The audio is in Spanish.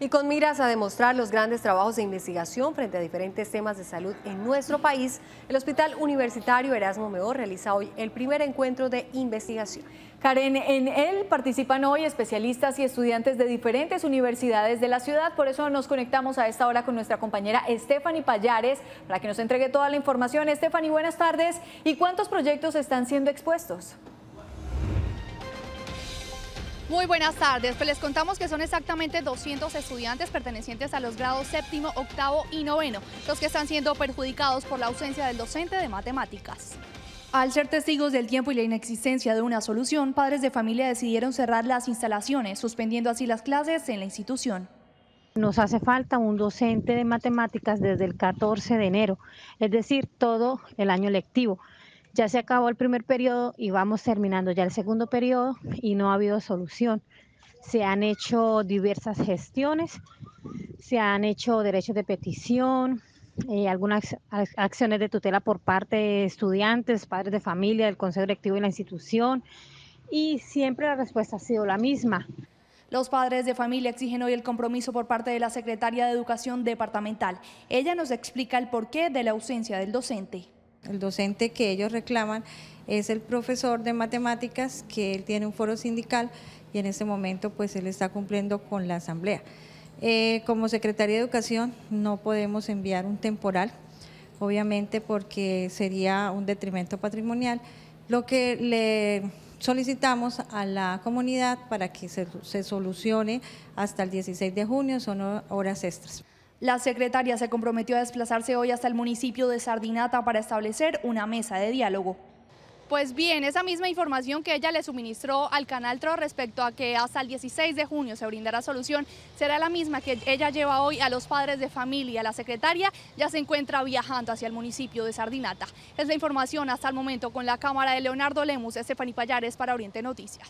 Y con miras a demostrar los grandes trabajos de investigación frente a diferentes temas de salud en nuestro país, el Hospital Universitario Erasmo Meo realiza hoy el primer encuentro de investigación. Karen, en él participan hoy especialistas y estudiantes de diferentes universidades de la ciudad, por eso nos conectamos a esta hora con nuestra compañera Stephanie Payares para que nos entregue toda la información. Stephanie, buenas tardes. ¿Y cuántos proyectos están siendo expuestos? Muy buenas tardes, pues les contamos que son exactamente 200 estudiantes pertenecientes a los grados séptimo, octavo y noveno, los que están siendo perjudicados por la ausencia del docente de matemáticas. Al ser testigos del tiempo y la inexistencia de una solución, padres de familia decidieron cerrar las instalaciones, suspendiendo así las clases en la institución. Nos hace falta un docente de matemáticas desde el 14 de enero, es decir, todo el año lectivo. Ya se acabó el primer periodo y vamos terminando ya el segundo periodo y no ha habido solución. Se han hecho diversas gestiones, se han hecho derechos de petición, eh, algunas acciones de tutela por parte de estudiantes, padres de familia, del consejo directivo y la institución y siempre la respuesta ha sido la misma. Los padres de familia exigen hoy el compromiso por parte de la Secretaria de Educación Departamental. Ella nos explica el porqué de la ausencia del docente. El docente que ellos reclaman es el profesor de matemáticas, que él tiene un foro sindical y en este momento pues él está cumpliendo con la asamblea. Eh, como Secretaría de Educación no podemos enviar un temporal, obviamente porque sería un detrimento patrimonial. Lo que le solicitamos a la comunidad para que se, se solucione hasta el 16 de junio son horas extras. La secretaria se comprometió a desplazarse hoy hasta el municipio de Sardinata para establecer una mesa de diálogo. Pues bien, esa misma información que ella le suministró al canal TRO respecto a que hasta el 16 de junio se brindará solución, será la misma que ella lleva hoy a los padres de familia. La secretaria ya se encuentra viajando hacia el municipio de Sardinata. Es la información hasta el momento con la cámara de Leonardo Lemus, Estefany Payares para Oriente Noticias.